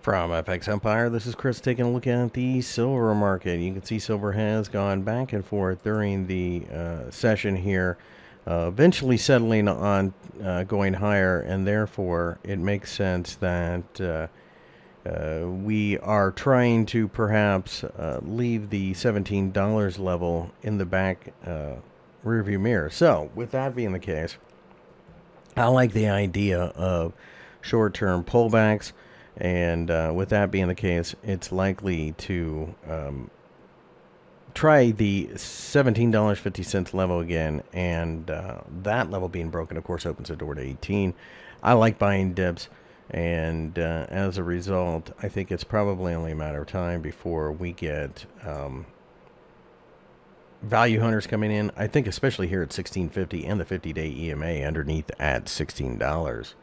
From FX Empire, this is Chris taking a look at the silver market. You can see silver has gone back and forth during the uh, session here, uh, eventually settling on uh, going higher, and therefore it makes sense that uh, uh, we are trying to perhaps uh, leave the $17 level in the back rearview mirror. So, with that being the case, I like the idea of short term pullbacks. And uh, with that being the case, it's likely to um, try the $17.50 level again. And uh, that level being broken, of course, opens the door to 18 I like buying dips. And uh, as a result, I think it's probably only a matter of time before we get um, value hunters coming in. I think especially here at 1650 and the 50 day EMA underneath at $16.